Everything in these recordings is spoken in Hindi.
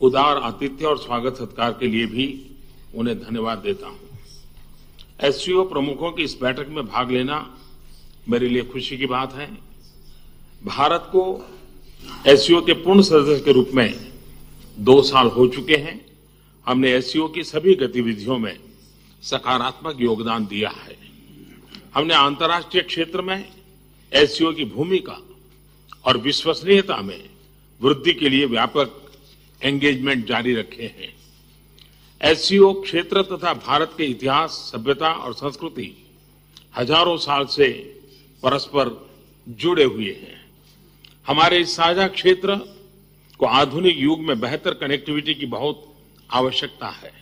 उदार आतिथ्य और स्वागत सत्कार के लिए भी उन्हें धन्यवाद देता हूँ। एससीओ प्रमुखों की इस बैठक में भाग लेना मेरे लिए खुशी की बात है। भारत को एससीओ के पूर्ण सदस्य के रूप में दो साल हो चुके हैं। हमने एससीओ की सभी गतिविधियों में सकारात्मक योगदान दिया है। हमने अंतर्राष्ट्रीय क्षेत्र में एससीओ की भूमिका और विश्वसनीयता में वृद्धि के लिए व्यापक एंगेजमेंट जारी रखे हैं। एससीओ क्षेत्र तथा भारत के इतिहास, सभ्यता और संस्कृति हज़ारों साल से परस्पर जुड़े हुए हैं। हमारे इस साझा क्षेत्र को आधुनिक युग में बेहतर कनेक्टिविटी की बहुत आवश्यकता है।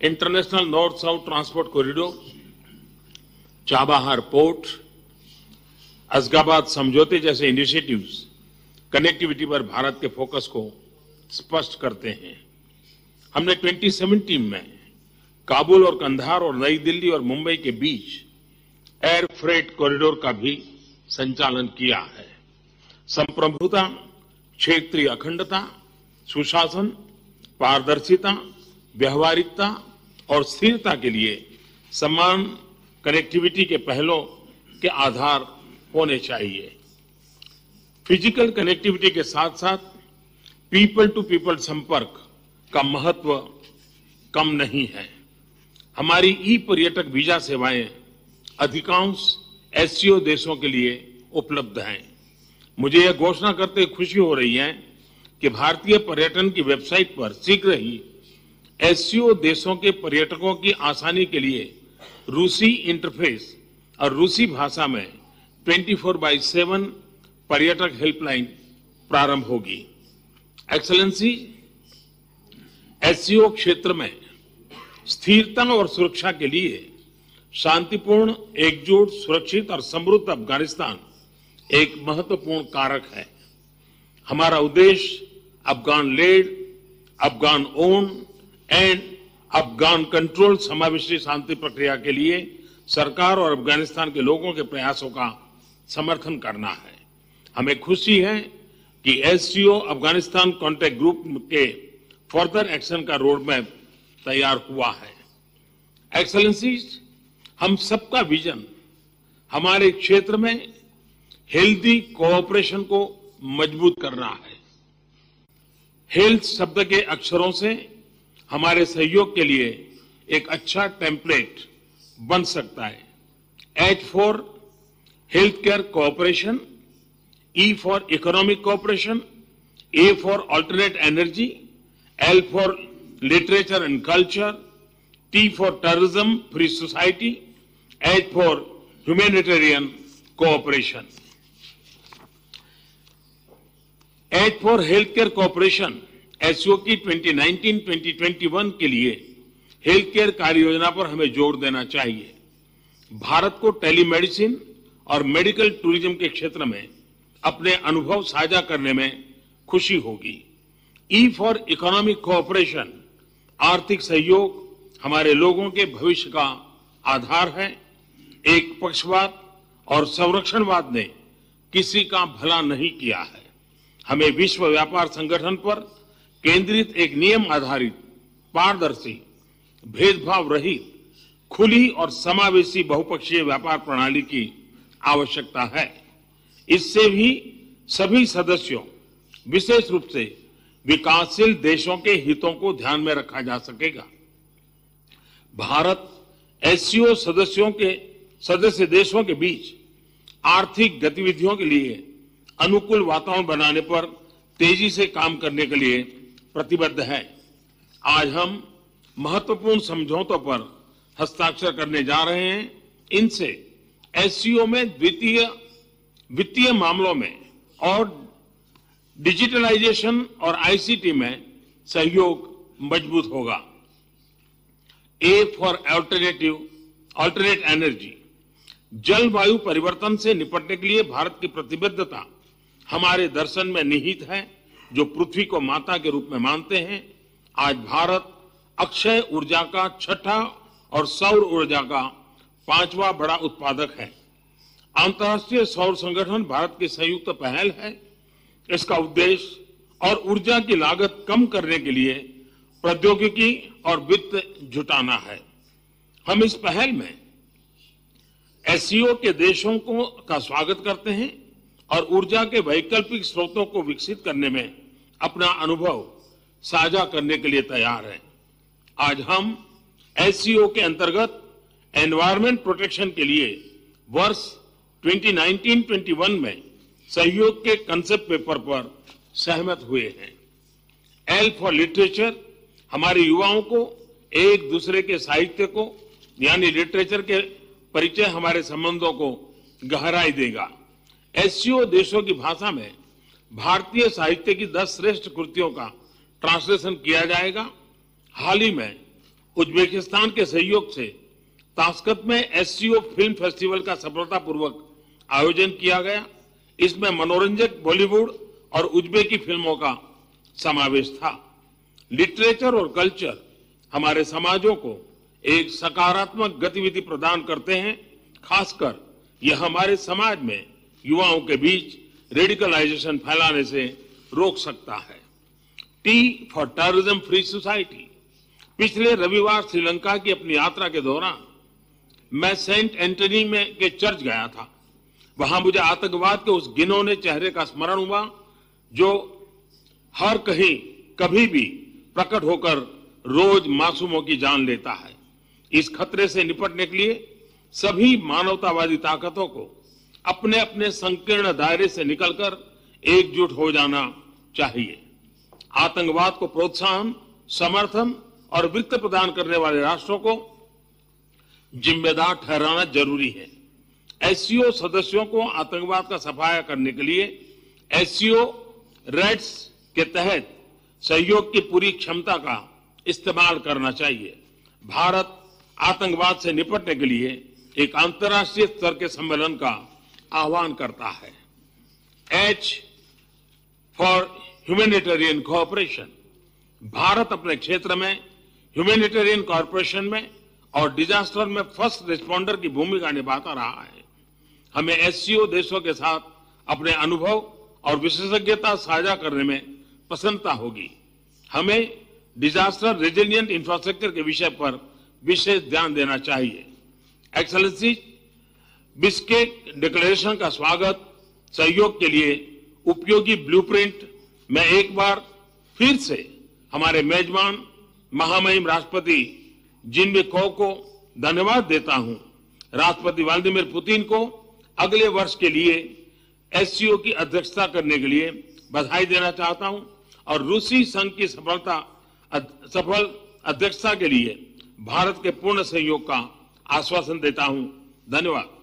International north south transport corridor Chabahar port Ashgabat समझौते जैसे इनिशिएटिव्स कनेक्टिविटी पर भारत के फोकस को स्पष्ट करते हैं। हमने 2017 में काबुल और कंधार और नई दिल्ली और मुंबई के बीच एयर फ्रेट कॉरिडोर का भी संचालन किया है। संप्रभुता, क्षेत्रीय अखंडता, सुशासन, पारदर्शिता, व्यवहारिकता और स्थिरता के लिए समान कनेक्टिविटी के पहलों के आधार होने चाहिए। फ़िज़िकल कनेक्टिविटी के साथ साथ पीपल टू पीपल संपर्क का महत्व कम नहीं है। हमारी ई पर्यटक वीज़ा सेवाएँ अधिकांश एससीओ देशों के लिए उपलब्ध हैं। मुझे यह घोषणा करते खुशी हो रही है कि भारतीय पर्यटन की वेबसाइट पर शीघ्र ही एससीओ देशों के पर्यटकों की आसानी के लिए रूसी इंटरफेस और रूसी भाषा में 24 फोर बाई सेवन पर्यटक हेल्पलाइन प्रारंभ होगी। एक्सलेंसी एससीओ क्षेत्र में स्थिरता और सुरक्षा के लिए शांतिपूर्ण, एकजुट, सुरक्षित और समृद्ध अफ़गानिस्तान एक महत्वपूर्ण कारक है। हमारा उद्देश्य Afghan led, Afghan owned and Afghan control समावेशी शांति प्रक्रिया के लिए सरकार और अफ़गानिस्तान के लोगों के प्रयासों का समर्थन करना है। हमें खुशी है कि एससीओ अफ़गानिस्तान कॉन्टैक्ट ग्रुप के फर्दर एक्शन का रोड मैप तैयार हुआ है। एक्सलेंसीज हम सबका विजन हमारे क्षेत्र में हेल्दी कोऑपरेशन को मज़बूत करना है। हेल्थ शब्द के अक्षरों से हमारे सहयोग के लिए एक अच्छा टेम्पलेट बन सकता है। H for health care cooperation for economic cooperation A for alternate energy L for literature and culture T for tourism free society H for humanitarian cooperation H for health care cooperation SCO की 2019-2021 के लिए हेल्थ केयर कार्य योजना पर हमें ज़ोर देना चाहिए। भारत को टेलीमेडिसिन और मेडिकल टूरिज़्म के क्षेत्र में अपने अनुभव साझा करने में खुशी होगी। ई फॉर इकोनॉमिक कोऑपरेशन आर्थिक सहयोग हमारे लोगों के भविष्य का आधार है। एक पक्षवाद और संरक्षणवाद ने किसी का भला नहीं किया है। हमें विश्व व्यापार संगठन पर केंद्रित एक नियम आधारित पारदर्शी, भेदभाव रहित, खुली और समावेशी बहुपक्षीय व्यापार प्रणाली की आवश्यकता है। इससे भी सभी सदस्यों, विशेष रूप से विकासशील देशों के हितों को ध्यान में रखा जा सकेगा। भारत एससीओ सदस्यों के, सदस्य देशों के बीच आर्थिक गतिविधियों के लिए अनुकूल वातावरण बनाने पर तेज़ी से काम करने के लिए प्रतिबद्ध है। आज हम महत्वपूर्ण समझौतों पर हस्ताक्षर करने जा रहे हैं। इनसे एससीओ में द्वितीय वित्तीय मामलों में और डिजिटलाइजेशन और आईसीटी में सहयोग मज़बूत होगा। A for alternative alternate energy जलवायु परिवर्तन से निपटने के लिए भारत की प्रतिबद्धता हमारे दर्शन में निहित है, जो पृथ्वी को माता के रूप में मानते हैं। आज भारत अक्षय ऊर्जा का छठा और सौर ऊर्जा का पांचवा बड़ा उत्पादक है। अंतर्राष्ट्रीय सौर संगठन भारत की संयुक्त पहल है। इसका उद्देश्य और ऊर्जा की लागत कम करने के लिए प्रौद्योगिकी और वित्त जुटाना है। हम इस पहल में एससीओ के देशों को का स्वागत करते हैं और ऊर्जा के वैकल्पिक स्रोतों को विकसित करने में अपना अनुभव साझा करने के लिए तैयार हैं। आज हम एससीओ के अंतर्गत एनवायरमेंट प्रोटेक्शन के लिए वर्ष 2019-21 में सहयोग के कंसेप्ट पेपर पर सहमत हुए हैं। एल फॉर लिटरेचर हमारे युवाओं को, एक दूसरे के साहित्य को, यानी लिटरेचर के परिचय हमारे संबंधों को गहराई देगा। एससीओ देशों की भाषा में भारतीय साहित्य की दस श्रेष्ठ कृतियों का ट्रांसलेशन किया जाएगा। हाल ही में उज्बेकिस्तान के सहयोग से ताशकंद में एससीओ फ़िल्म फेस्टिवल का सफलतापूर्वक आयोजन किया गया। इसमें मनोरंजक बॉलीवुड और उज्बेकी फ़िल्मों का समावेश था। लिटरेचर और कल्चर हमारे समाजों को एक सकारात्मक गतिविधि प्रदान करते हैं, खासकर यह हमारे समाज में युवाओं के बीच रेडिकलाइजेशन फैलाने से रोक सकता है। T for terrorism free society पिछले रविवार श्रीलंका की अपनी यात्रा के दौरान मैं सेंट एंटनी में के चर्च गया था। वहाँ मुझे आतंकवाद के उस गिनौने चेहरे का स्मरण हुआ, जो हर कहीं कभी भी प्रकट होकर रोज मासूमों की जान लेता है। इस खतरे से निपटने के लिए सभी मानवतावादी ताकतों को अपने अपने संकीर्ण दायरे से निकलकर एकजुट हो जाना चाहिए। आतंकवाद को प्रोत्साहन, समर्थन और वित्त प्रदान करने वाले राष्ट्रों को जिम्मेदार ठहराना ज़रूरी है। एससीओ सदस्यों को आतंकवाद का सफाया करने के लिए एससीओ रेड्स के तहत सहयोग की पूरी क्षमता का इस्तेमाल करना चाहिए। भारत आतंकवाद से निपटने के लिए एक अंतर्राष्ट्रीय स्तर के सम्मेलन का आह्वान करता है। H for humanitarian cooperation. Bharat अपने क्षेत्र में, ह्यूमैनिटेरियन कॉरपोरेशन में और डिजास्टर में फ़र्स्ट रिस्पॉन्डर की भूमिका निभाता रहा है। हमें एससीओ देशों के साथ अपने अनुभव और विशेषज्ञता साझा करने में प्रसन्नता होगी। हमें डिजास्टर रेजिलियंट इंफ्रास्ट्रक्चर के विषय पर विशेष ध्यान देना चाहिए। एक्सलेंसी बिस्केट डिक्लेरेशन का स्वागत, सहयोग के लिए उपयोगी ब्लूप्रिंट मैं एक बार फिर से हमारे मेजबान महामहिम राष्ट्रपति जिनमे कौ को धन्यवाद देता हूँ। राष्ट्रपति व्लादिमीर पुतिन को अगले वर्ष के लिए एससीओ की अध्यक्षता करने के लिए बधाई देना चाहता हूँ और रूसी संघ की सफलता सफल अध्यक्षता के लिए भारत के पूर्ण सहयोग का आश्वासन देता हूँ। धन्यवाद।